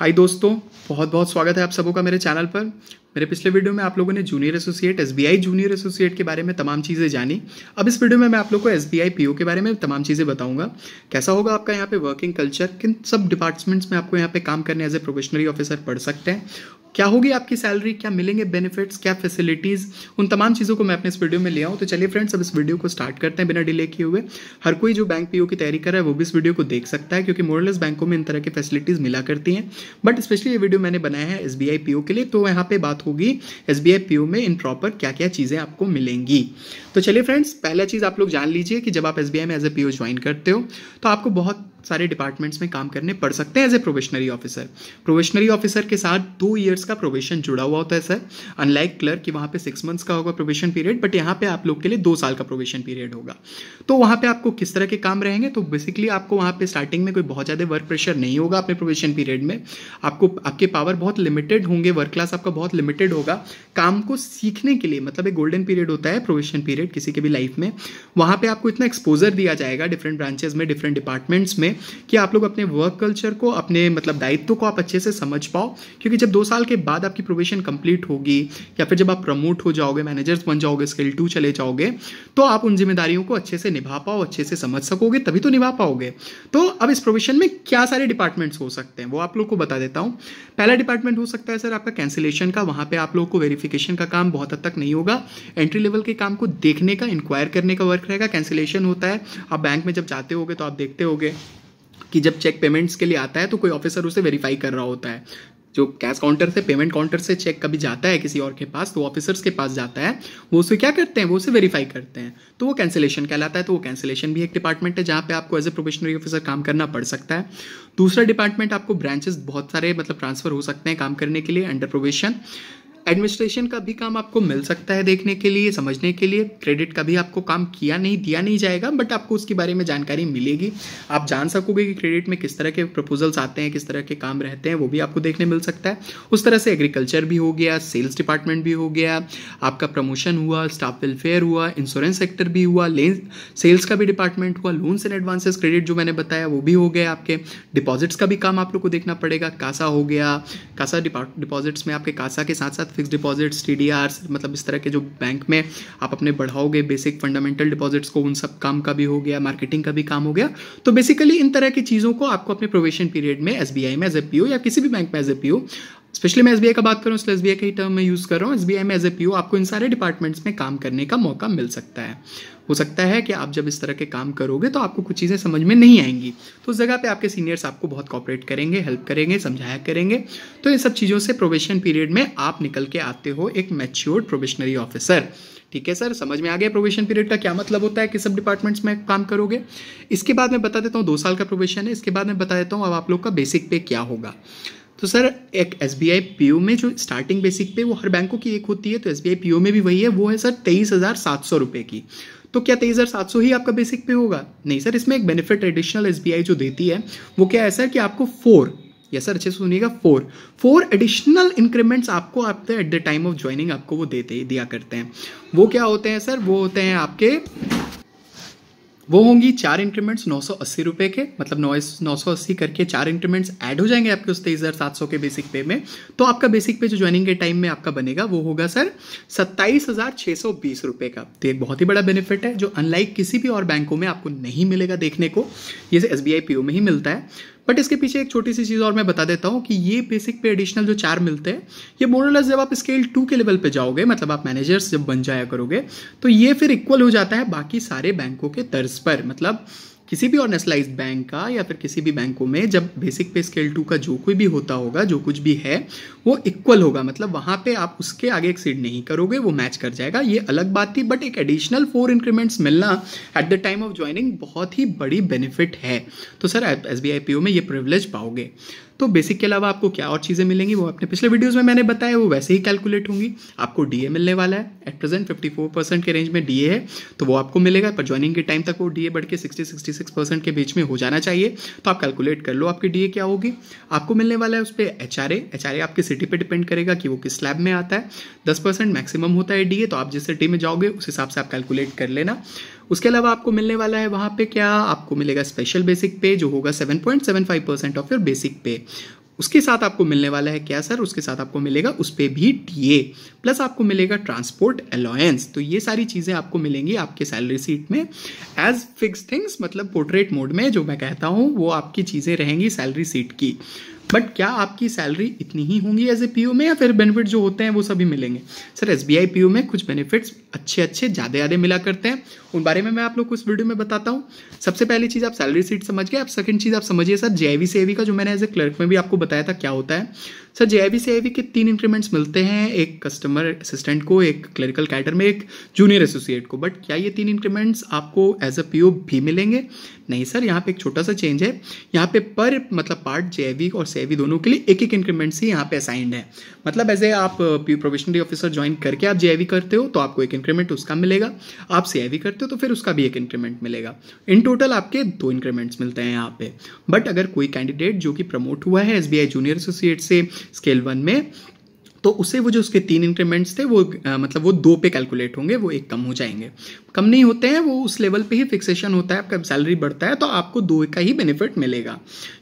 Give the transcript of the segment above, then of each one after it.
हाय दोस्तों बहुत बहुत स्वागत है आप सबों का मेरे चैनल पर। मेरे पिछले वीडियो में आप लोगों ने junior associate, SBI junior associate के बारे में तमाम चीज़ें जानी। अब इस वीडियो में मैं आप लोग को एस बी के बारे में तमाम चीज़ें बताऊँगा। कैसा होगा आपका यहाँ पे वर्किंग कल्चर किन सब डिपार्टमेंट्स में आपको यहाँ पे काम करने एज ए प्रोफेशनरी ऑफिसर पढ़ सकते हैं? क्या होगी आपकी सैलरी क्या मिलेंगे बेनिफिट्स क्या फैसिलिटीज़ उन तमाम चीज़ों को मैं अपने इस वीडियो में ले आऊँ तो चलिए फ्रेंड्स अब इस वीडियो को स्टार्ट करते हैं बिना डिले किए हुए। हर कोई जो बैंक पीओ की तैयारी कर रहा है, वो भी इस वीडियो को देख सकता है, क्योंकि मोरलेस बैंकों में इन तरह की फैसिलिटीज़ मिला करती हैं। बट स्पेशली ये वीडियो मैंने बनाया है एस बी के लिए। तो यहाँ पे बात होगी एस बी में इन प्रॉपर क्या क्या चीज़ें आपको मिलेंगी। तो चलिए फ्रेंड्स पहला चीज़ आप लोग जान लीजिए कि जब आप SBI में एज ए पी ज्वाइन करते हो तो आपको बहुत सारे डिपार्टमेंट्स में काम करने पड़ सकते हैं as a probationary officer probationary officer के साथ दो ईयर्स का प्रोवेशन जुड़ा हुआ होता है सर अनलाइक क्लर्क कि वहाँ पे सिक्स मंथ्स का होगा प्रोवेशन पीरियड बट यहाँ पे आप लोग के लिए दो साल का प्रोवेशन पीरियड होगा। तो वहाँ पे आपको किस तरह के काम रहेंगे? तो बेसिकली आपको वहाँ पे स्टार्टिंग में कोई बहुत ज़्यादा वर्क प्रेशर नहीं होगा अपने प्रोवेशन पीरियड में। आपको, आपके पावर बहुत लिमिटेड होंगे वर्क क्लास आपका बहुत लिमिटेड होगा। काम को सीखने के लिए मतलब एक गोल्डन पीरियड होता है प्रोवेशन पीरियड किसी के भी लाइफ में, वहाँ पर आपको इतना एक्सपोजर दिया जाएगा डिफरेंट ब्रांचेस में डिफरेंट डिपार्टमेंट्स में कि आप लोग अपने वर्क कल्चर को, अपने मतलब दायित्व को आप अच्छे से समझ पाओ। क्योंकि जब दो साल के बाद आपकी प्रोवेशन कंप्लीट होगी, या फिर जब आप प्रमोट हो जाओगे मैनेजर्स बन जाओगे स्किल टू चले जाओगे तो आप उन जिम्मेदारियों को अच्छे से निभा पाओ, अच्छे से समझ सकोगे, तभी तो निभा पाओगे। तो अब इस प्रोवेशन में क्या सारे डिपार्टमेंट्स हो सकते हैं, वो आप लोग को बता देता हूँ। पहला डिपार्टमेंट हो सकता है सर आपका कैंसिलेशन का, वहाँ पे आप लोग को वेरिफिकेशन का काम बहुत हद तक नहीं होगा। एंट्री लेवल के काम को देखने का इंक्वायर करने का वर्क रहेगा कैंसिलेशन होता है। आप बैंक में जब जाते होगे तो आप देखते होगे। कि जब चेक पेमेंट्स के लिए आता है तो कोई ऑफिसर उसे वेरीफाई कर रहा होता है। जो कैश काउंटर से पेमेंट काउंटर से चेक कभी जाता है किसी और के पास तो ऑफिसर्स के पास जाता है। वो उसे क्या करते हैं? वो उसे वेरीफाई करते हैं। तो वो कैंसिलेशन कहलाता है तो वो कैंसिलेशन भी एक डिपार्टमेंट है, जहाँ पे आपको एज ए प्रोफेशनल ऑफिसर काम करना पड़ सकता है। दूसरा डिपार्टमेंट आपको ब्रांचेस बहुत सारे मतलब ट्रांसफ़र हो सकते हैं काम करने के लिए अंडर प्रोवेशन एडमिनिस्ट्रेशन का भी काम आपको मिल सकता है देखने के लिए, समझने के लिए। क्रेडिट का भी आपको काम किया नहीं, दिया नहीं जाएगा बट आपको उसके बारे में जानकारी मिलेगी। आप जान सकोगे कि क्रेडिट में किस तरह के प्रपोजल्स आते हैं, किस तरह के काम रहते हैं, वो भी आपको देखने मिल सकता है। उस तरह से एग्रीकल्चर भी हो गया सेल्स डिपार्टमेंट भी हो गया, आपका प्रमोशन हुआ स्टाफ वेलफेयर हुआ इंश्योरेंस सेक्टर भी हुआ लेन सेल्स का भी डिपार्टमेंट हुआ लोन्स एंड एडवांसेस क्रेडिट जो मैंने बताया, वो भी हो गया आपके। डिपॉजिट्स का भी काम आप लोग को देखना पड़ेगा। कासा हो गया, कासा डिपॉजिट्स में आपके कासा के साथ साथ फिक्स डिपॉजिट्स टी मतलब इस तरह के जो बैंक में आप अपने बढ़ाओगे बेसिक फंडामेंटल डिपॉजिट्स को, उन सब काम का भी हो गया मार्केटिंग का भी काम हो गया। तो बेसिकली इन तरह की चीज़ों को आपको अपने प्रोवेशन पीरियड में एसबीआई में एज ए या किसी भी बैंक में एज ए स्पेशली मैं एस का बात करूँ, इसलिए एस का ही टर्म में यूज़ कर रहा हूँ। एस बी में एज ए पी आपको इन सारे डिपार्टमेंट्स में काम करने का मौका मिल सकता है। हो सकता है कि आप जब इस तरह के काम करोगे तो आपको कुछ चीज़ें समझ में नहीं आएँगी। तो उस जगह पे आपके सीनियर्स आपको बहुत कॉपरेट करेंगे हेल्प करेंगे, समझाया करेंगे। तो इन सब चीज़ों से प्रोवेशन पीरियड में आप निकल के आते हो एक मैच्योर्ड प्रोवेशनरी ऑफिसर ठीक है सर? समझ में आ गया प्रोवेशन पीरियड का क्या मतलब होता है कि सब डिपार्टमेंट्स में काम करोगे? इसके बाद मैं बता देता हूँ, दो साल का प्रोवेशन है। इसके बाद मैं बता देता हूँ अब आप लोग का बेसिक पे क्या होगा। तो सर, एक S B I P O में जो स्टार्टिंग बेसिक पे वो हर बैंकों की एक होती है तो S B I P O में भी वही है, वो है सर तेईस हज़ार सात सौ रुपये की। तो क्या तेईस हज़ार सात सौ ही आपका बेसिक पे होगा? नहीं सर, इसमें एक benefit additional S B I जो देती है, वो क्या है सर कि आपको फोर यस सर अच्छे से सुनिएगा फोर फोर एडिशनल इंक्रीमेंट्स आपको आपके at the time of joining आपको वो देते, दिया करते हैं। वो क्या होते हैं सर? वो होते हैं आपके वो होंगी चार इंक्रीमेंट्स नौ सौ अस्सी रुपए के मतलब नौ नौ सौ अस्सी करके चार इंक्रीमेंट्स ऐड हो जाएँगे आपके उस तेईस हज़ार सात सौ के बेसिक पे में। तो आपका बेसिक पे जो ज्वाइनिंग के टाइम में आपका बनेगा, वो होगा सर सत्ताईस हज़ार छः सौ बीस रुपए का। तो एक बहुत ही बड़ा बेनिफिट है, जो अनलाइक किसी भी और बैंकों में आपको नहीं मिलेगा देखने को। ये एस बी में ही मिलता है। बट इसके पीछे एक छोटी सी चीज़ और मैं बता देता हूँ कि ये बेसिक पे एडिशनल जो चार मिलते हैं, ये मोरलेस जब आप स्केल टू के लेवल पे जाओगे मतलब आप मैनेजर्स जब बन जाया करोगे तो ये फिर इक्वल हो जाता है बाकी सारे बैंकों के तर्ज पर मतलब किसी भी और नेशनलाइज बैंक का या फिर किसी भी बैंकों में जब बेसिक पे स्केल टू का जो कोई भी होता होगा, जो कुछ भी है, वो इक्वल होगा। मतलब वहाँ पे आप उसके आगे एक्सीड नहीं करोगे, वो मैच कर जाएगा। ये अलग बात थी बट एक एडिशनल फोर इंक्रीमेंट्स मिलना at the time of joining बहुत ही बड़ी बेनिफिट है। तो सर एस बी में ये प्रिवलेज पाओगे। तो बेसिक के अलावा आपको क्या और चीज़ें मिलेंगी, वो अपने पिछले वीडियोस में मैंने बताया, वो वैसे ही कैलकुलेट होंगी। आपको डीए मिलने वाला है। एट प्रेजेंट 54 परसेंट के रेंज में डीए है तो वो आपको मिलेगा, पर ज्वाइनिंग के टाइम तक वो डीए बढ़ के 60 66 परसेंट के बीच में हो जाना चाहिए। तो आप कैलकुलेट कर लो आपकी डीए क्या होगी। आपको मिलने वाला है उस पर एच आर एच आर आपकी सिटी पर डिपेंड करेगा कि वो किस स्लैब में आता है। दस परसेंट मैक्सिमम होता है डीए तो आप जिस सिटी में जाओगे, उस हिसाब से आप कैलकुलेट कर लेना। उसके अलावा आपको मिलने वाला है वहाँ पे क्या? आपको मिलेगा स्पेशल बेसिक पे जो होगा 7.75 परसेंट ऑफ़ योर बेसिक पे उसके साथ आपको मिलने वाला है क्या, सर? उसके साथ आपको मिलेगा उस पर भी टी ए प्लस आपको मिलेगा ट्रांसपोर्ट अलाउंस तो ये सारी चीज़ें आपको मिलेंगी आपके सैलरी सीट में। एज फिक्स थिंग्स मतलब पोर्ट्रेट मोड में, जो मैं कहता हूँ, वो आपकी चीज़ें रहेंगी सैलरी सीट की। बट क्या आपकी सैलरी इतनी ही होंगी एज ए पी में या फिर बेनिफिट जो होते हैं वो सभी मिलेंगे? सर एस बी आई में कुछ बेनिफिट्स अच्छे अच्छे ज़्यादा ज़्यादा मिला करते हैं। उन बारे में मैं आप लोग को इस वीडियो में बताता हूँ। सबसे पहली चीज़ आप सैलरी सीट समझ गए। आप सेकंड चीज़ आप समझिए सर जे आई वी का जो मैंने एज ए क्लर्क में भी आपको बताया था क्या होता है। सर जे आई के तीन इंक्रीमेंट्स मिलते हैं। एक कस्टमर असिस्टेंट को, एक क्लरिकल कैटर में, एक जूनियर एसोसिएट को। बट क्या ये तीन इंक्रीमेंट्स आपको एज अ पीओ भी मिलेंगे? नहीं सर यहाँ पे एक छोटा सा चेंज है। यहाँ पे पर मतलब पार्ट जे और से दोनों के लिए एक एक इंक्रीमेंट से यहाँ पे असाइंड है। मतलब एज ए आप पी प्रोफेशनरी ऑफिसर ज्वाइन करके आप जे करते हो तो आपको एक इंक्रीमेंट उसका मिलेगा। आप से करते हो तो फिर उसका भी एक इंक्रीमेंट मिलेगा। इन टोटल आपके दो इंक्रीमेंट्स मिलते हैं यहाँ पे। बट अगर कोई कैंडिडेट जो कि प्रमोट हुआ है एसबीआई जूनियर एसोसिएट से स्केल वन में तो उसे वो जो उसके तीन इंक्रीमेंट्स थे वो आ, मतलब वो दो पे कैलकुलेट होंगे वो एक कम हो जाएँगे। कम नहीं होते हैं वो उस लेवल पे ही फिक्सेशन होता है आपका सैलरी बढ़ता है तो आपको दो का ही बेनिफिट मिलेगा।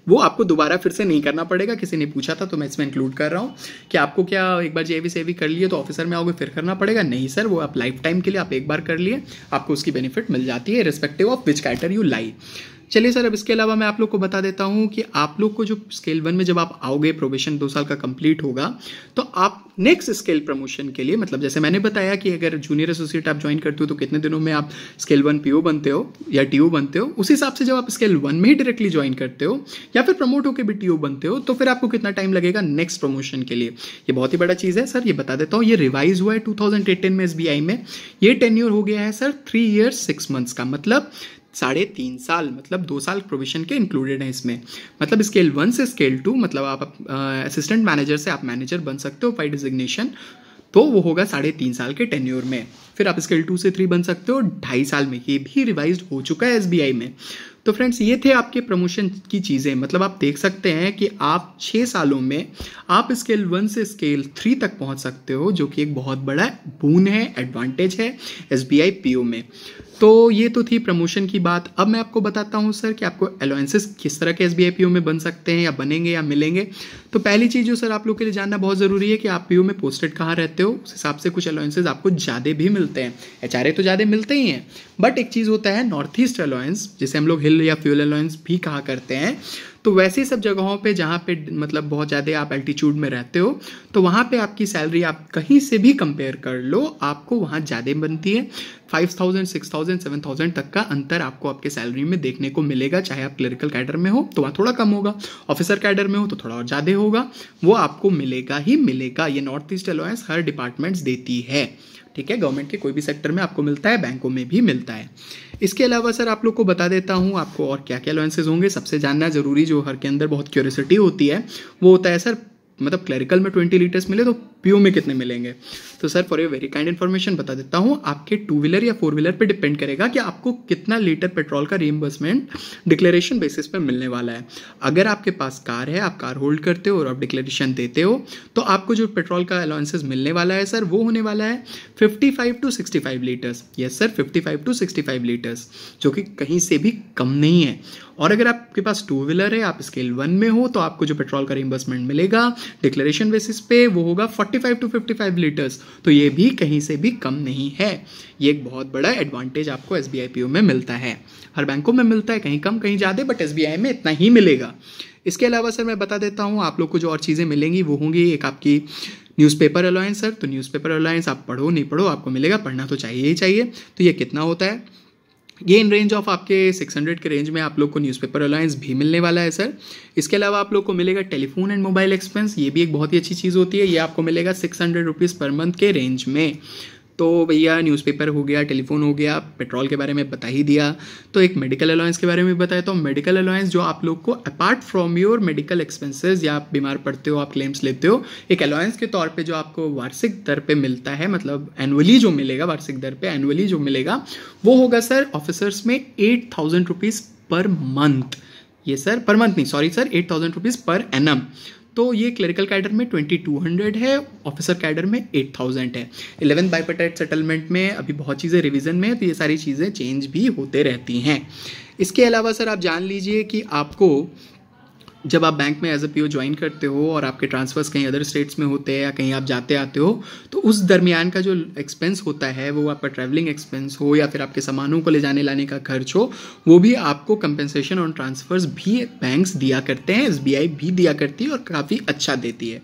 वो आपको दोबारा फिर से नहीं करना पड़ेगा किसी ने पूछा था तो मैं इसमें इंक्लूड कर रहा हूँ कि आपको क्या एक बार जेवी सेवी कर लिए तो ऑफिसर में आओगे फिर करना पड़ेगा। नहीं सर वो आप लाइफ टाइम के लिए आप एक बार कर लिए आपको उसकी बेनिफिट मिल जाती है respective of which cadre you lie चलिए सर, अब इसके अलावा मैं आप लोग को बता देता हूँ कि आप लोग को जो स्केल वन में जब आप आओगे प्रोबेशन दो साल का कंप्लीट होगा तो आप नेक्स्ट स्केल प्रमोशन के लिए मतलब जैसे मैंने बताया कि अगर जूनियर एसोसिएट आप ज्वाइन करते हो तो कितने दिनों में आप स्केल वन पीओ बनते हो या टीओ बनते हो, उस हिसाब से जब आप स्केल वन में ही डायरेक्टली ज्वाइन करते हो, या फिर प्रमोट होकर भी टीओ बनते हो तो फिर आपको कितना टाइम लगेगा नेक्स्ट प्रमोशन के लिए। ये बहुत ही बड़ा चीज़ है सर, ये बता देता हूँ, ये रिवाइज हुआ है टू में SBI में, ये टेन्यूर हो गया है sir three years six months का मतलब साढ़े तीन साल मतलब दो साल प्रोविज़न के इंक्लूडेड हैं इसमें। मतलब स्केल वन से स्केल टू मतलब आप असिस्टेंट मैनेजर से आप मैनेजर बन सकते हो बाई डिजिग्नेशन तो वो होगा साढ़े तीन साल के टेन्योर में। फिर आप स्केल टू से थ्री बन सकते हो, ढाई साल में, ये भी रिवाइज हो चुका है एसबीआई में। तो फ्रेंड्स ये थे आपके प्रमोशन की चीज़ें। मतलब आप देख सकते हैं कि आप छः सालों में आप स्केल वन से स्केल थ्री तक पहुँच सकते हो, जो कि एक बहुत बड़ा बून है एडवांटेज है एस बी में। तो ये तो थी प्रमोशन की बात। अब मैं आपको बताता हूँ, सर, कि आपको अलाउंसेस किस तरह के एस बी में बन सकते हैं या बनेंगे या मिलेंगे। तो पहली चीज़ जो, सर, आप लोग के लिए जानना बहुत ज़रूरी है कि आप पीओ में पोस्टेड कहाँ रहते हो। उस हिसाब से कुछ अलाउंसेज आपको ज़्यादा भी मिलते हैं। एचआरए तो ज़्यादा मिलते ही हैं। बट एक चीज़ होता है नॉर्थ ईस्ट अलाउंस जिसे हम लोग हिल या फ्यूल अलाउंस भी कहा करते हैं तो वैसी सब जगहों पे जहाँ पे मतलब बहुत ज़्यादा आप एल्टीट्यूड में रहते हो तो वहाँ पे आपकी सैलरी आप कहीं से भी कंपेयर कर लो, आपको वहाँ ज़्यादा बनती है। Five thousand six thousand seven thousand तक का अंतर आपको आपके सैलरी में देखने को मिलेगा, चाहे आप क्लरिकल कैडर में हो तो वहाँ थोड़ा कम होगा। ऑफिसर कैडर में हो तो थोड़ा और ज़्यादा होगा। वो आपको मिलेगा ही मिलेगा। ये नॉर्थ ईस्ट अलायंस हर डिपार्टमेंट्स देती है। ठीक है? गवर्नमेंट के कोई भी सेक्टर में आपको मिलता है, बैंकों में भी मिलता है। इसके अलावा सर, आप लोग को बता देता हूँ, आपको और क्या क्या अलाउंसेज होंगे? सबसे जानना ज़रूरी जो हर के अंदर बहुत क्यूरियसिटी होती है, वो होता है सर मतलब क्लरिकल में ट्वेंटी लीटर्स मिले तो पीओ में कितने मिलेंगे? तो sir for your very kind information बता देता हूँ, आपके टू व्हीलर या फोर व्हीलर पे डिपेंड करेगा कि आपको कितना लीटर पेट्रोल का रिइम्बर्समेंट डिक्लेरेशन बेसिस पे मिलने वाला है। अगर आपके पास कार है, आप कार होल्ड करते हो और आप डिक्लेरेशन देते हो तो आपको जो पेट्रोल का अलाउंसेस मिलने वाला है, सर, वो होने वाला है fifty five to sixty five litres yes sir fifty five to sixty five litres जो कि कहीं से भी कम नहीं है। और अगर आपके पास टू व्हीलर है, आप स्केल वन में हो तो आपको जो पेट्रोल का रिइम्बर्समेंट मिलेगा डिक्लेरेशन बेसिस पे वो होगा 45 टू 55 लीटर्स तो ये भी कहीं से भी कम नहीं है। ये एक बहुत बड़ा एडवांटेज आपको एस बी में मिलता है। हर बैंकों में मिलता है, कहीं कम, कहीं ज़्यादा बट एसबीआई में इतना ही मिलेगा। इसके अलावा सर, मैं बता देता हूँ, आप लोग को जो और चीज़ें मिलेंगी वो होंगी, एक आपकी न्यूज़पेपर अलायंस सर। तो न्यूज़पेपर अलायंस आप पढ़ो, नहीं पढ़ो, आपको मिलेगा, पढ़ना तो चाहिए ही चाहिए। तो ये कितना होता है? ये इन रेंज ऑफ़ आपके 600 के रेंज में आप लोग को न्यूज़पेपर अलायंस भी मिलने वाला है सर इसके अलावा आप लोग को मिलेगा टेलीफोन एंड मोबाइल एक्सपेंस ये भी एक बहुत ही अच्छी चीज़ होती है. ये आपको मिलेगा six hundred rupees per month के रेंज में. तो भैया न्यूज़पेपर हो गया टेलीफोन हो गया पेट्रोल के बारे में बता ही दिया। तो एक मेडिकल अलाउंस के बारे में बताया। तो मेडिकल अलाउंस जो आप लोग को apart from your medical expenses या आप बीमार पड़ते हो, आप क्लेम्स लेते हो, एक अलाउंस के तौर पे जो आपको वार्षिक दर पे मिलता है मतलब एनुअली जो मिलेगा, वार्षिक दर पे एनुअली जो मिलेगा, वो होगा सर ऑफिसर्स में eight thousand rupees per month ये सर पर मंथ नहीं sorry sir eight thousand rupees per annum तो ये क्लरिकल कैडर में ट्वेंटी टू हंड्रेड है ऑफिसर कैडर में एट थाउज़ेंड है। इलेवन बाईपटेट सेटलमेंट में, अभी बहुत चीज़ें रिवीजन में तो ये सारी चीज़ें चेंज भी होते रहती हैं। इसके अलावा सर आप जान लीजिए कि आपको जब आप बैंक में एज ए पी ज्वाइन करते हो और आपके ट्रांसफर्स कहीं अदर स्टेट्स में होते हैं या कहीं आप जाते आते हो तो उस दरमियान का जो एक्सपेंस होता है, वो आपका ट्रैवलिंग एक्सपेंस हो या फिर आपके सामानों को ले जाने लाने का खर्च हो, वो भी आपको कंपेंसेशन ऑन ट्रांसफर्स भी बैंक्स दिया करते हैं एसबीआई भी दिया करती है और काफ़ी अच्छा देती है।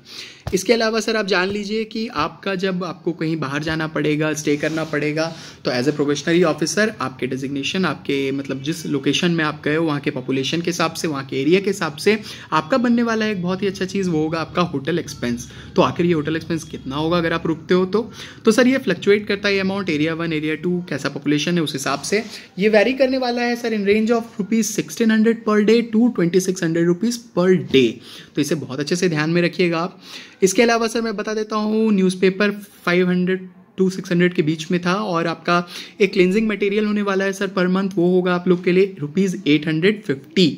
इसके अलावा सर, आप जान लीजिए कि आपका जब आपको कहीं बाहर जाना पड़ेगा स्टे करना पड़ेगा तो एज ए प्रोफेशनरी ऑफिसर आपके डिजिग्नेशन आपके मतलब जिस लोकेशन में आप गए हो, वहाँ के पॉपुलेशन के हिसाब से, वहाँ के एरिया के हिसाब से, आपका बनने वाला एक बहुत ही अच्छा चीज़ वो होगा आपका होटल एक्सपेंस तो आखिर ये होटल एक्सपेंस कितना होगा अगर आप रुकते हो तो? तो सर, ये फ्लक्चुएट करता है amount area one area two कैसा पॉपुलेशन है उस हिसाब से। ये वेरी करने वाला है sir in range of rupees sixteen hundred per day to twenty six hundred rupees per day तो इसे बहुत अच्छे से ध्यान में रखिएगा आप। इसके अलावा सर मैं बता देता हूँ न्यूज़पेपर 500 टू सिक्स हंड्रेड के बीच में था और आपका एक क्लिनजिंग मटेरियल होने वाला है सर पर मंथ वो होगा आप लोग के लिए रुपीज़ एट हंड्रेड फिफ्टी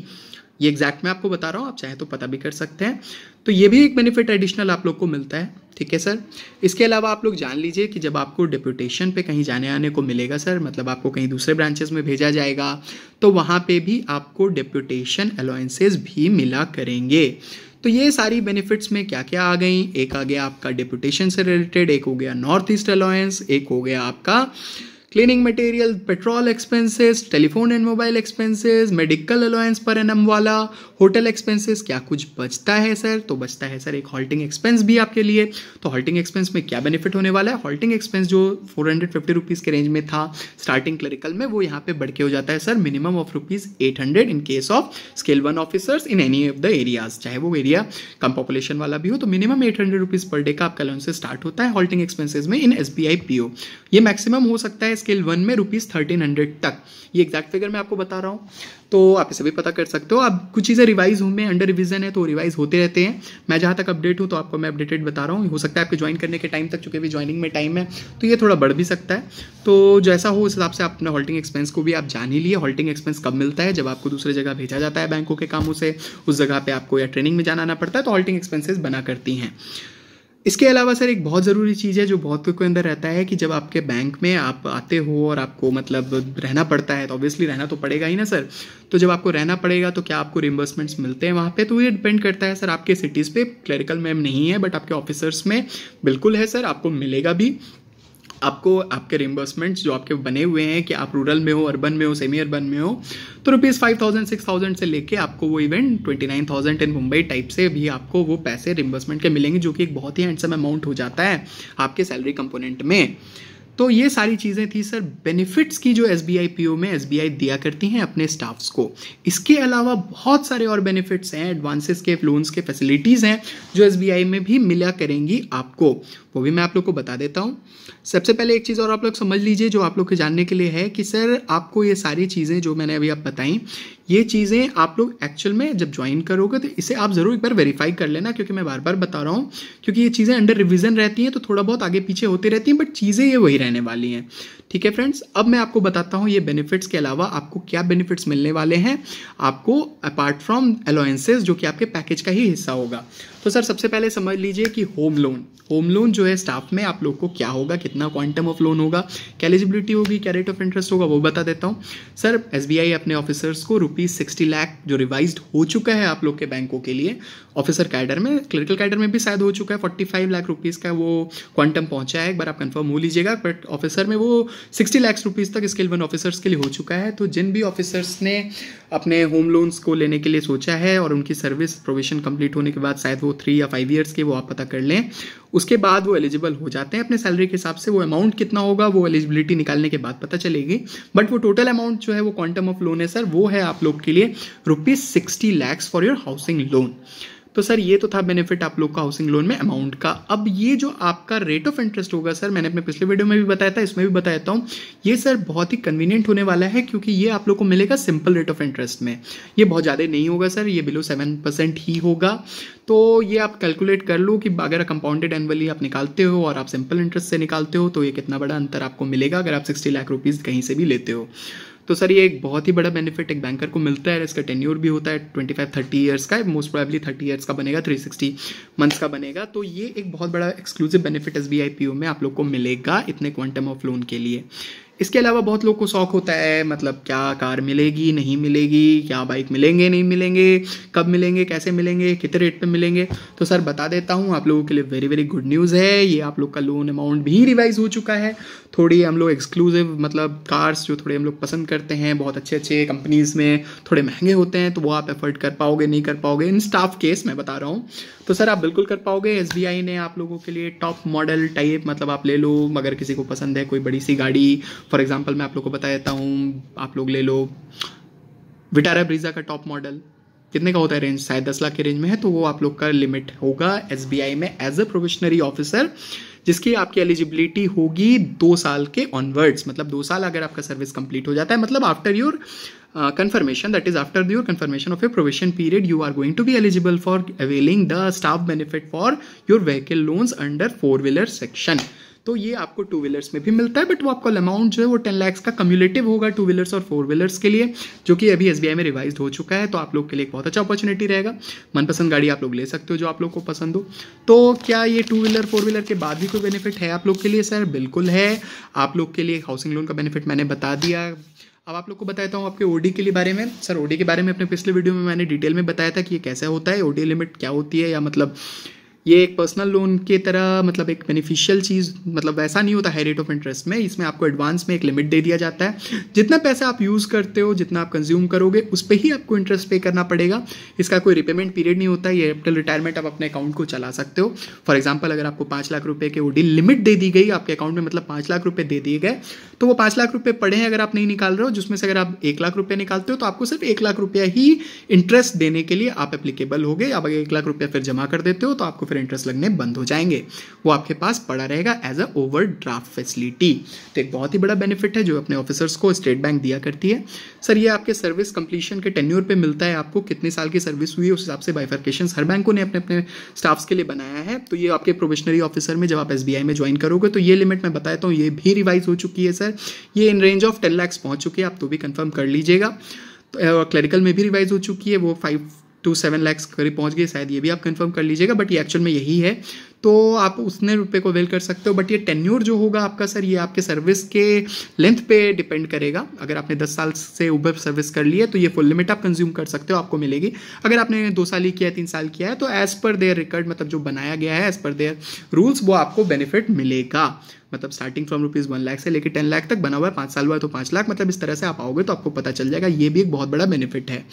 ये एग्जैक्ट मैं आपको बता रहा हूँ, आप चाहे तो पता भी कर सकते हैं। तो ये भी एक बेनिफिट एडिशनल आप लोग को मिलता है, ठीक है सर? इसके अलावा आप लोग जान लीजिए कि जब आपको डिप्यूटेशन पे कहीं जाने आने को मिलेगा सर मतलब आपको कहीं दूसरे ब्रांचेस में भेजा जाएगा तो वहाँ पे भी आपको डिप्यूटेशन अलाउंसेस भी मिला करेंगे। तो ये सारी बेनिफिट्स में क्या क्या आ गई? एक आ गया आपका डिप्यूटेशन से रिलेटेड एक हो गया नॉर्थ ईस्ट अलायंस एक हो गया आपका cleaning material petrol expenses telephone and mobile expenses medical allowance per annum वाला होटल एक्सपेंसेस क्या कुछ बचता है सर तो बचता है सर एक हॉल्टिंग एक्सपेंस भी आपके लिए। तो हॉल्टिंग एक्सपेंस में क्या बेनिफिट होने वाला है? हॉल्टिंग एक्सपेंस जो फोर हंड्रेड फिफ्टी रुपीज़ के रेंज में था स्टार्टिंग क्लरिकल में, वो यहाँ पे बढ़ के हो जाता है sir minimum of rupees eight hundred in case of scale one officers in any of the areas चाहे वो एरिया कम पॉपुलेशन वाला भी हो तो minimum eight hundred rupees per day का आपका अलाउंस स्टार्ट होता है हॉल्टिंग एक्सपेंसेज में in S B I P O ये मैक्सिमम हो सकता है स्केल वन में रुपीज़ थर्टीन हंड्रेड तक। ये एग्जैक्ट फिगर मैं आपको बता रहा हूँ। तो आप इसे भी पता कर सकते हो। अब कुछ चीज़ें रिवाइज हूँ, में अंडर रिविजन है तो रिवाइज होते रहते हैं। मैं जहाँ तक अपडेट हूँ तो आपको मैं अपडेटेड बता रहा हूँ। हो सकता है आपके ज्वाइन करने के टाइम तक, चूँकि भी ज्वाइनिंग में टाइम है तो ये थोड़ा बढ़ भी सकता है। तो जैसा हो, उस हिसाब से आप अपने हॉल्टिंग एक्सपेंस को भी आप जान ही लिए। हॉल्टिंग एक्सपेंस कब मिलता है? जब आपको दूसरे जगह भेजा जाता है बैंकों के कामों से, उस जगह पे आपको या ट्रेनिंग में जाना पड़ता है तो हॉल्टिंग एक्सपेंसेस बना करती हैं। इसके अलावा सर, एक बहुत ज़रूरी चीज़ है जो बहुत के अंदर रहता है कि जब आपके बैंक में आप आते हो और आपको मतलब रहना पड़ता है तो ऑब्वियसली रहना तो पड़ेगा ही ना सर। तो जब आपको रहना पड़ेगा तो क्या आपको रिम्बर्समेंट्स मिलते हैं वहाँ पे? तो ये डिपेंड करता है सर, आपके सिटीज़ पे। क्लरिकल मैम नहीं है बट आपके ऑफिसर्स में बिल्कुल है सर, आपको मिलेगा भी। आपको आपके रिम्बर्समेंट्स जो आपके बने हुए हैं कि आप रूरल में हो अर्बन में हो सेमी अर्बन में हो तो rupees five thousand six thousand से लेके आपको वो even twenty nine thousand in Mumbai type से भी आपको वो पैसे रिम्बर्समेंट के मिलेंगे, जो कि एक बहुत ही हैंडसम अमाउंट हो जाता है आपके सैलरी कंपोनेंट में। तो ये सारी चीज़ें थी, सर। बेनिफिट्स की जो S B I P O में एस बी आई दिया करती हैं अपने स्टाफ्स को। इसके अलावा बहुत सारे और बेनिफिट्स हैं एडवांसेस के लोन्स के फैसिलिटीज़ हैं, जो एस बी आई में भी मिला करेंगी आपको। वो भी मैं आप लोग को बता देता हूँ। सबसे पहले एक चीज़ और आप लोग समझ लीजिए, जो आप लोग के जानने के लिए है कि, सर, आपको ये सारी चीज़ें जो मैंने अभी आप बताई ये चीज़ें आप लोग एक्चुअल में जब ज्वाइन करोगे तो इसे आप ज़रूर एक बार वेरीफाई कर लेना, क्योंकि मैं बार बार बता रहा हूँ। क्योंकि ये चीज़ें अंडर रिविजन रहती हैं तो थोड़ा बहुत आगे पीछे होती रहती हैं बट चीज़ें ये वही रहने वाली हैं। ठीक है फ्रेंड्स अब मैं आपको बताता हूँ ये बेनिफिट्स के अलावा आपको क्या बेनिफिट्स मिलने वाले हैं। आपको अपार्ट फ्रॉम अलाउंसेज जो कि आपके पैकेज का ही हिस्सा होगा। तो सर सबसे पहले समझ लीजिए कि होम लोन होम लोन जो है स्टाफ में आप लोग को क्या होगा, कितना क्वांटम ऑफ़ लोन होगा, क्या एलिजिबिलिटी होगी, क्या रेट ऑफ़ इंटरेस्ट होगा, वो बता देता हूँ। सर एसबीआई अपने ऑफिसर्स को रुपीज़ सिक्सटी लाख जो रिवाइज हो चुका है आप लोग के बैंकों के लिए ऑफिसर कैडर में क्लरिकल कैडर में भी शायद हो चुका है फोर्टी फाइव लाख रुपीज़ का वो क्वांटम पहुँचा है। एक बार आप कंफर्म हो लीजिएगा बट ऑफिसर में वो सिक्सटी लाख रुपीज़ तक स्केल वन ऑफिसर्स के लिए हो चुका है। तो जिन भी ऑफिसर्स ने अपने होम लोन्स को लेने के लिए सोचा है और उनकी सर्विस प्रोविशन कंप्लीट होने के बाद शायद वो थ्री या फाइव ईयर्स के वो आप पता कर लें उसके बाद वो एलिजिबल हो जाते हैं अपने सैलरी के हिसाब से, वो अमाउंट कितना होगा, वो एलिजिबिलिटी निकालने के बाद पता चलेगी। बट वो टोटल अमाउंट जो है, वो क्वांटम ऑफ़ लोन है सर वो है आप लोग के लिए rupees sixty lakhs for your housing loan तो सर, ये तो था बेनिफिट आप लोग का हाउसिंग लोन में अमाउंट का। अब ये जो आपका रेट ऑफ़ इंटरेस्ट होगा सर, मैंने अपने पिछले वीडियो में भी बताया था, इसमें भी बताया हूँ। ये सर बहुत ही कन्वीनियंट होने वाला है, क्योंकि ये आप लोग को मिलेगा सिंपल रेट ऑफ़ इंटरेस्ट में। ये बहुत ज़्यादा नहीं होगा सर, ये बिलो सेवन परसेंट ही होगा। तो ये आप कैलकुलेट कर लो कि अगर कंपाउंडेड एनुअली आप निकालते हो और आप सिंपल इंटरेस्ट से निकालते हो तो ये कितना बड़ा अंतर आपको मिलेगा, अगर आप सिक्सटी लाख रुपीज़ कहीं से भी लेते हो। तो सर, ये एक बहुत ही बड़ा बेनिफिट एक बैंकर को मिलता है इसका टेन्योर भी होता है ट्वेंटी फाइव थर्टी ईयर्स का मोस्ट प्रोबेबली थर्टी ईयर्स का बनेगा थ्री सिक्सटी मंथ्स का बनेगा। तो ये एक बहुत बड़ा exclusive benefit S B I P O में आप लोग को मिलेगा इतने क्वांटम ऑफ़ लोन के लिए। इसके अलावा बहुत लोग को शौक होता है मतलब क्या कार मिलेगी, नहीं मिलेगी, क्या बाइक मिलेंगे, नहीं मिलेंगे, कब मिलेंगे, कैसे मिलेंगे, कितने रेट पे मिलेंगे। तो सर बता देता हूँ, आप लोगों के लिए वेरी वेरी गुड न्यूज़ है। ये आप लोग का लोन अमाउंट भी रिवाइज हो चुका है। थोड़ी हम लोग एक्सक्लूसिव मतलब कार्स जो थोड़े हम लोग पसंद करते हैं, बहुत अच्छे अच्छे कंपनीज़ में थोड़े महँगे होते हैं तो वो आप एफर्ट कर पाओगे, नहीं कर पाओगे। इन स्टाफ केस मैं बता रहा हूँ। तो सर आप बिल्कुल कर पाओगे। एसबीआई ने आप लोगों के लिए टॉप मॉडल टाइप मतलब आप ले लो अगर किसी को पसंद है, कोई बड़ी सी गाड़ी फॉर एग्ज़ाम्पल मैं आप लोग को बता देता हूँ, आप लोग ले लो विटारा ब्रिजा का टॉप मॉडल कितने का होता है रेंज शायद दस लाख के रेंज में है तो वो आप लोग का लिमिट होगा एस बी आई में एज अ प्रोफेशनरी ऑफिसर जिसकी आपकी एलिजिबिलिटी होगी दो साल के ऑनवर्ड्स मतलब दो साल अगर आपका सर्विस कंप्लीट हो जाता है मतलब after your confirmation that is after your confirmation of a probation period you are going to be eligible for availing the staff benefit for your vehicle loans under four wheeler section तो ये आपको two wheelers में भी मिलता है but वो आपका amount जो है वो टेन लैक्स का कम्युलेटिव होगा टू व्हीलर्स और फोर व्हीलर्स के लिए, जो कि अभी एसबीआई में रिवाइज हो चुका है तो आप लोग के लिए एक बहुत अच्छा अपॉर्चुनिटी रहेगा। मनपसंद गाड़ी आप लोग ले सकते हो जो आप लोग को पसंद हो। तो क्या ये टू व्हीलर फोर व्हीलर के बाद भी कोई बेनिफिट है आप लोग के लिए? सर, बिल्कुल है। आप लोग के लिए हाउसिंग लोन का बेनिफिट मैंने बता दिया। अब आप लोग को बताता हूँ आपके ओडी के लिए बारे में। सर ओडी के बारे में अपने पिछले वीडियो में मैंने डिटेल में बताया था कि ये कैसे होता है ओडी लिमिट क्या होती है, या मतलब ये एक पर्सनल लोन के तरह मतलब एक बेनिफिशियल चीज़ मतलब वैसा नहीं होता है रेट ऑफ़ इंटरेस्ट में। इसमें आपको एडवांस में एक लिमिट दे दिया जाता है। जितना पैसा आप यूज़ करते हो, जितना आप कंज्यूम करोगे, उस पर ही आपको इंटरेस्ट पे करना पड़ेगा। इसका कोई रिपेमेंट पीरियड नहीं होता, ये टिल रिटायरमेंट आप अपने अकाउंट को चला सकते हो। फॉर एग्ज़ाम्पल अगर आपको पाँच लाख रुपये के ओडी लिमिट दे दी गई, आपके अकाउंट में मतलब पाँच लाख रुपये दे दिए गए तो वो पाँच लाख रुपये पड़े हैं अगर आप नहीं निकाल रहे हो, जिसमें से अगर आप एक लाख रुपये निकालते हो तो आपको सिर्फ़ एक लाख रुपया ही इंटरेस्ट देने के लिए आप एप्लीकेबल हो गए। आप अगर एक लाख रुपया फिर जमा कर देते हो तो आपको फिर इंटरेस्ट लगने बंद हो जाएँगे। वो आपके पास पड़ा रहेगा as a overdraft facility तो एक बहुत ही बड़ा बेनिफिट है जो अपने ऑफिसर्स को स्टेट बैंक दिया करती है। सर, ये आपके सर्विस कंप्लीशन के टेन्यूर पे मिलता है आपको। कितने साल की सर्विस हुई है, उस हिसाब से बाइफर्केशन हर बैंकों ने अपने अपने स्टाफ्स के लिए बनाया है। तो ये आपके प्रोफेशनरी ऑफिसर में जब आप SBI में ज्वाइन करोगे तो ये लिमिट मैं बताता हूँ, ये भी रिवाइज हो चुकी है, सर। ये in range of ten lakhs पहुँच चुके हैं। आप तो भी कंफर्म कर लीजिएगा। तो क्लरिकल में भी रिवाइज हो चुकी है। वो फाइव टू सेवन लैक्स करीब पहुँच गए। शायद ये भी आप कंफर्म कर लीजिएगा। बट ये एक्चुअल में यही है। तो आप उतने रुपए को वेल कर सकते हो बट ये टेन्यूर जो होगा आपका सर ये आपके सर्विस के लेंथ पे डिपेंड करेगा। अगर आपने 10 साल से ऊपर सर्विस कर ली है तो ये फुल लिमिट आप कंज्यूम कर सकते हो, आपको मिलेगी। अगर आपने दो साल ही किया है, तीन साल किया है तो एज पर देयर रिकॉर्ड मतलब जो बनाया गया है एज पर देयर रूल्स वो आपको बेनिफिट मिलेगा। मतलब starting from rupees one lakh से लेकर टेन लाख तक बना हुआ है, पाँच साल हुआ है तो पाँच लाख मतलब इस तरह से आप आओगे तो आपको पता चल जाएगा, ये भी एक बहुत बड़ा बेनिफिट है।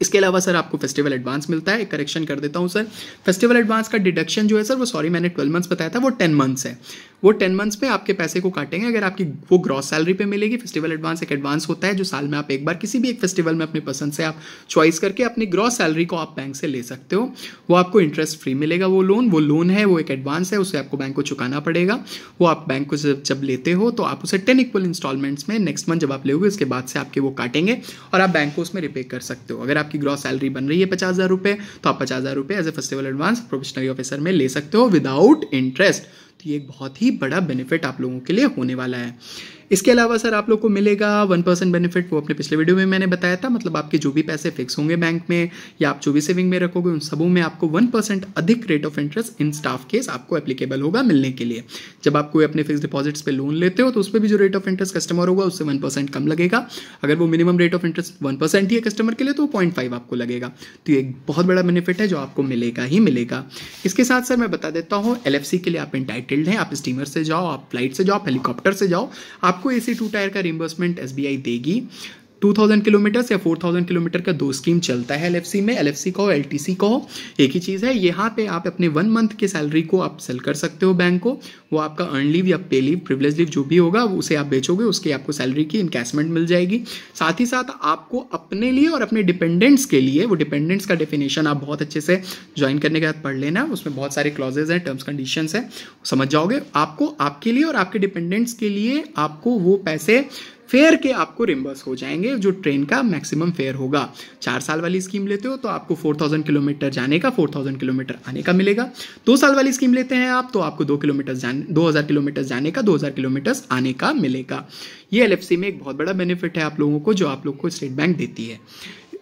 इसके अलावा, सर, आपको फेस्टिवल एडवांस मिलता है करेक्शन कर देता हूँ, सर। फेस्टिवल एडवांस का डिडक्शन जो है, सर, वो सॉरी मैंने ट्वेल्व मंथ्स बताया था, वो टेन मंथ्स है। वो टेन मंथ्स में आपके पैसे को काटेंगे, अगर आपकी वो ग्रॉस सैलरी पे मिलेगी फेस्टिवल एडवांस एक एडवांस होता है, जो साल में आप एक बार किसी भी एक फेस्टिवल में अपनी पसंद से आप चॉइस करके अपनी ग्रॉस सैलरी को आप बैंक से ले सकते हो। वो आपको इंटरेस्ट फ्री मिलेगा, वो लोन वो लोन है, वो एक एडवांस है, उसे आपको बैंक को चुकाना पड़ेगा। वो आप बैंक को जब लेते हो तो आप उसे टेन इक्वल इंस्टॉलमेंट्स में नेक्स्ट मंथ जब आप लेोगे उसके बाद से आपके वो काटेंगे, और आप बैंक को उसमें रिपे कर सकते हो। अगर आपकी ग्रॉस सैलरी बन रही है पचास हज़ार रुपए। तो आप पचास हज़ार रुपए as a festival advance professional officer में ले सकते हो विदाउट इंटरेस्ट तो ये एक बहुत ही बड़ा बेनिफिट आप लोगों के लिए होने वाला है। इसके अलावा सर आप लोग को मिलेगा वन परसेंट बेनिफिट वो अपने पिछले वीडियो में मैंने बताया था। मतलब आपके जो भी पैसे फिक्स होंगे बैंक में या आप जो भी सेविंग में रखोगे, उन सबों में आपको वन परसेंट अधिक rate of interest in staff case आपको एप्लीकेबल होगा मिलने के लिए। जब आप कोई अपने फिक्स डिपॉजिट्स पे लोन लेते हो तो उस पर भी जो रेट ऑफ़ इंटरेस्ट कस्टमर होगा, उससे वन परसेंट कम लगेगा। अगर वो minimum rate of interest one percent ही है कस्टमर के लिए तो पॉइंट फाइव आपको लगेगा। तो ये एक बहुत बड़ा बेनिफिट है जो आपको मिलेगा ही मिलेगा। इसके साथ सर मैं बता देता हूँ एल के लिए आप इंटाइटल्ड हैं, आप स्टीमर से जाओ, आप फ़्लाइट से जाओ, आप हेलीकॉप्टर से जाओ आपको ए टू टायर का रिम्बर्समेंट एस देगी। 2000 किलोमीटर या 4000 किलोमीटर का दो स्कीम चलता है एलएफसी में एलएफसी को हो एल को हो, एक ही चीज़ है, यहाँ पे आप अपने वन मंथ के सैलरी को आप सेल कर सकते हो बैंक को, वो आपका अर्न लीव या पे लीव प्रिवलेज लीव जो भी होगा उसे आप बेचोगे, उसके आपको सैलरी की इनकेसमेंट मिल जाएगी। साथ ही साथ आपको अपने लिए और अपने डिपेंडेंट्स के लिए, वो डिपेंडेंट्स का डेफिनेशन आप बहुत अच्छे से ज्वाइन करने के बाद पढ़ लेना, उसमें बहुत सारे क्लॉजेज हैं टर्म्स कंडीशन है, समझ जाओगे। आपको आपके लिए और आपके डिपेंडेंट्स के लिए आपको वो पैसे फेयर के आपको रिम्बर्स हो जाएँगे, जो ट्रेन का मैक्सिमम फेयर होगा। चार साल वाली स्कीम लेते हो तो आपको फोर थाउज़ेंड किलोमीटर जाने का फोर थाउज़ेंड किलोमीटर आने का मिलेगा। दो साल वाली स्कीम लेते हैं आप तो आपको दो किलोमीटर जाने, दो हज़ार किलोमीटर जाने का, दो हज़ार किलोमीटर आने का मिलेगा। ये एलएफसी में एक बहुत बड़ा बेनिफिट है आप लोगों को, जो आप लोग को स्टेट बैंक देती है।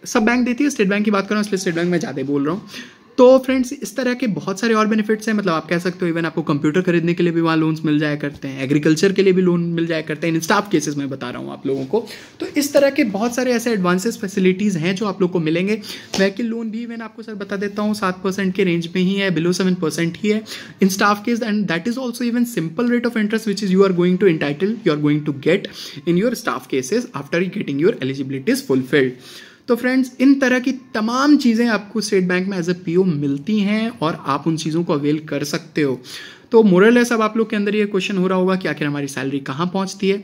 सब बैंक देती है स्टेट बैंक की बात करूँ इसलिए स्टेट बैंक में ज़्यादा बोल रहा हूँ। तो फ्रेंड्स इस तरह के बहुत सारे और बेनिफिट्स हैं। मतलब आप कह सकते हो इवन आपको कंप्यूटर खरीदने के लिए भी वहाँ लोन्स मिल जाया करते हैं। एग्रीकल्चर के लिए भी लोन मिल जाया करते हैं। इन स्टाफ केसेस में बता रहा हूँ आप लोगों को। तो इस तरह के बहुत सारे ऐसे एडवांसेस फैसिलिटीज़ हैं जो आप लोग को मिलेंगे। वैकिल लोन भी मैंने आपको सर बता देता हूँ, सात परसेंट के रेंज में ही है बिलो सेवन परसेंट ही है। In staff case and that is also even simple rate of interest which is you are going to entitle you are going to get in your staff cases after getting your eligibilities fulfilled तो friends इन तरह की तमाम चीज़ें आपको state bank में as a P मिलती हैं और आप उन चीज़ों को अवेल कर सकते हो। तो मोरल है सब आप लोग के अंदर ये क्वेश्चन हो रहा होगा कि आखिर हमारी सैलरी कहाँ पहुँचती है।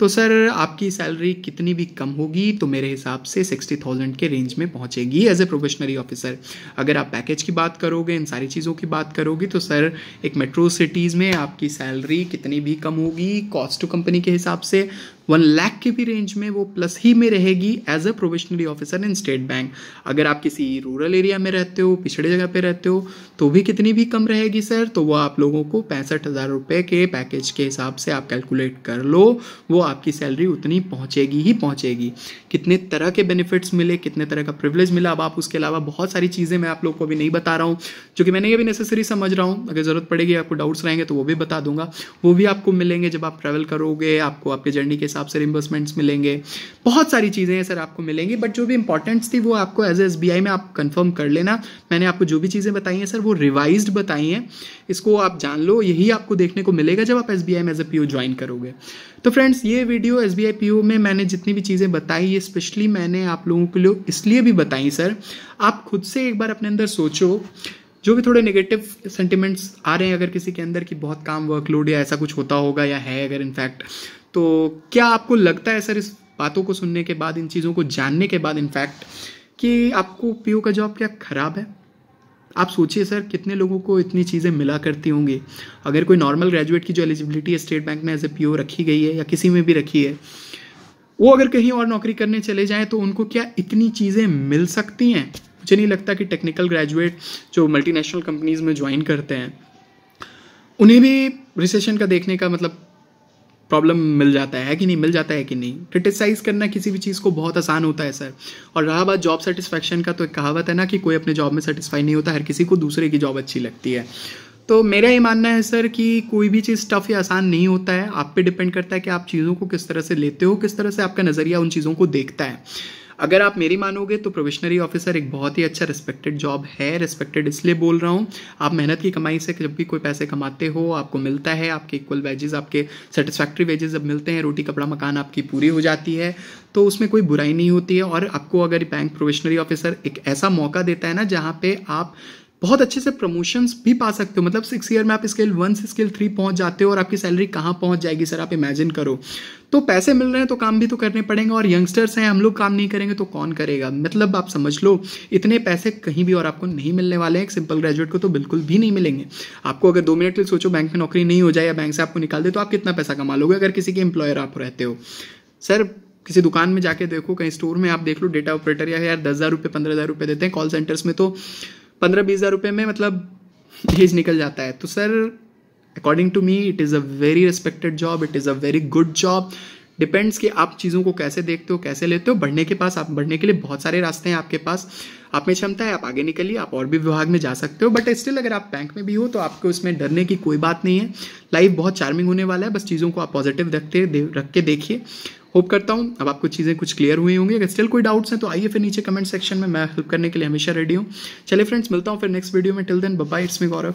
तो सर आपकी सैलरी कितनी भी कम होगी तो मेरे हिसाब से सिक्सटी थाउज़ेंड के रेंज में पहुंचेगी एज ए प्रोफेशनरी ऑफिसर अगर आप पैकेज की बात करोगे, इन सारी चीज़ों की बात करोगे तो सर एक मेट्रो सिटीज़ में आपकी सैलरी कितनी भी कम होगी कॉस्ट टू कंपनी के हिसाब से वन लाख के भी रेंज में वो प्लस ही में रहेगी as a professionally officer in state bank अगर आप किसी रूरल एरिया में रहते हो, पिछड़े जगह पे रहते हो तो भी कितनी भी कम रहेगी सर तो वो आप लोगों को पैंसठ हज़ार रुपये के पैकेज के हिसाब से आप कैलकुलेट कर लो, वो आपकी सैलरी उतनी पहुंचेगी ही पहुंचेगी। कितने तरह के बेनिफिट्स मिले, कितने तरह का प्रिवलेज मिला, अब आप उसके अलावा बहुत सारी चीज़ें मैं आप लोग को अभी नहीं बता रहा हूँ, जो कि मैंने ये भी नेसेसरी समझ रहा हूँ। अगर ज़रूरत पड़ेगी, आपको डाउट्स रहेंगे तो वो भी बता दूँगा। वो भी आपको मिलेंगे जब आप ट्रैवल करोगे, आपको आपके जर्नी के हिसाब से रिम्बर्समेंट्स मिलेंगे। बहुत सारी चीज़ें हैं, सर, आपको मिलेंगी बट जो भी इंपॉर्टेंट्स थी वो आपको एज एस में आप कंफर्म कर लेना। मैंने आपको जो भी चीज़ें बताई हैं, सर, वो रिवाइज बताई हैं। इसको आप जान लो, यही आपको देखने को मिलेगा जब आप एस बी आई में एज ए पी ज्वाइन करोगे। तो फ्रेंड्स ये वीडियो एस बी आई में मैंने जितनी भी चीज़ें बताई, ये स्पेशली मैंने आप लोगों के लिए इसलिए भी बताई, सर, आप खुद से एक बार अपने अंदर सोचो। जो भी थोड़े नेगेटिव सेंटिमेंट्स आ रहे हैं, अगर किसी के अंदर कि बहुत काम वर्कलोड या ऐसा कुछ होता होगा या है, अगर इनफैक्ट तो क्या आपको लगता है, सर, इस बातों को सुनने के बाद, इन चीज़ों को जानने के बाद इनफैक्ट कि आपको पीओ का जॉब क्या खराब है? आप सोचिए, सर, कितने लोगों को इतनी चीज़ें मिला करती होंगी। अगर कोई नॉर्मल ग्रेजुएट की जो एलिजिबिलिटी है स्टेट बैंक में एज ए पी रखी गई है, या किसी में भी रखी है, वो अगर कहीं और नौकरी करने चले जाएँ तो उनको क्या इतनी चीज़ें मिल सकती हैं? मुझे नहीं लगता कि टेक्निकल ग्रेजुएट जो मल्टीनेशनल कंपनीज़ में ज्वाइन करते हैं, उन्हें भी रिसेशन का देखने का मतलब प्रॉब्लम मिल जाता है कि नहीं, मिल जाता है कि नहीं? क्रिटिसाइज करना किसी भी चीज़ को बहुत आसान होता है सर और रहा बात जॉब सेटिस्फैक्शन का तो एक कहावत है ना कि कोई अपने जॉब में सेटिस्फाई नहीं होता, हर किसी को दूसरे की जॉब अच्छी लगती है. तो मेरा ये मानना है सर कि कोई भी चीज़ टफ या आसान नहीं होता है. आप पे डिपेंड करता है कि आप चीज़ों को किस तरह से लेते हो, किस तरह से आपका नज़रिया उन चीज़ों को देखता है. अगर आप मेरी मानोगे तो प्रोविशनरी ऑफिसर एक बहुत ही अच्छा रिस्पेक्टेड जॉब है रिस्पेक्टेड इसलिए बोल रहा हूँ। आप मेहनत की कमाई से जब भी कोई पैसे कमाते हो, आपको मिलता है, आपके इक्वल वेजेस आपके सेटिस्फैक्ट्री वेजेस जब मिलते हैं, रोटी, कपड़ा, मकान आपकी पूरी हो जाती है तो उसमें कोई बुराई नहीं होती है। और आपको अगर बैंक प्रोविशनरी ऑफिसर एक ऐसा मौका देता है ना जहाँ पे आप बहुत अच्छे से प्रमोशंस भी पा सकते हो। मतलब सिक्स ईयर में आप स्केल वन से स्केल थ्री पहुँच जाते हो और आपकी सैलरी कहाँ पहुँच जाएगी सर आप इमेजिन करो। तो पैसे मिल रहे हैं तो काम भी तो करने पड़ेंगे और यंगस्टर्स हैं, हम लोग काम नहीं करेंगे तो कौन करेगा? मतलब आप समझ लो, इतने पैसे कहीं भी और आपको नहीं मिलने वाले हैं। एक सिंपल ग्रेजुएट को तो बिल्कुल भी नहीं मिलेंगे। आपको अगर दो मिनट के लिए सोचो बैंक में नौकरी नहीं हो जाए या बैंक से आपको निकाल दे तो आप कितना पैसा कमा लोगे अगर किसी के एम्प्लॉयर आप रहते हो? सर किसी दुकान में जाके देखो, कहीं स्टोर में आप देख लो डेटा ऑपरेटर या यार दस हज़ार रुपये, पंद्रह हज़ार रुपये देते हैं कॉल सेंटर्स में तो पंद्रह बीस हज़ार रुपये में मतलब एज निकल जाता है। तो sir according to me it is a very respected job it is a very good job depends कि आप चीज़ों को कैसे देखते हो, कैसे लेते हो। बढ़ने के पास, आप बढ़ने के लिए बहुत सारे रास्ते हैं आपके पास। आप में क्षमता है, आप आगे निकलिए, आप और भी विभाग में जा सकते हो। बट स्टिल अगर आप बैंक में भी हो तो आपको इसमें डरने की कोई बात नहीं है। लाइफ बहुत चार्मिंग होने वाला है, बस चीज़ों को आप पॉजिटिव रखते रख के देखिए। होप करता हूँ। अब आपको चीज़ें कुछ क्लियर हुई होंगी। अगर स्टिल कोई डाउट्स हैं तो आइए फिर नीचे कमेंट सेक्शन में मैं हेल्प करने के लिए हमेशा रेडी हूँ। चलिए फ्रेंड्स मिलता हूँ फिर नेक्स्ट वीडियो में। Till then bye it's me Gaurav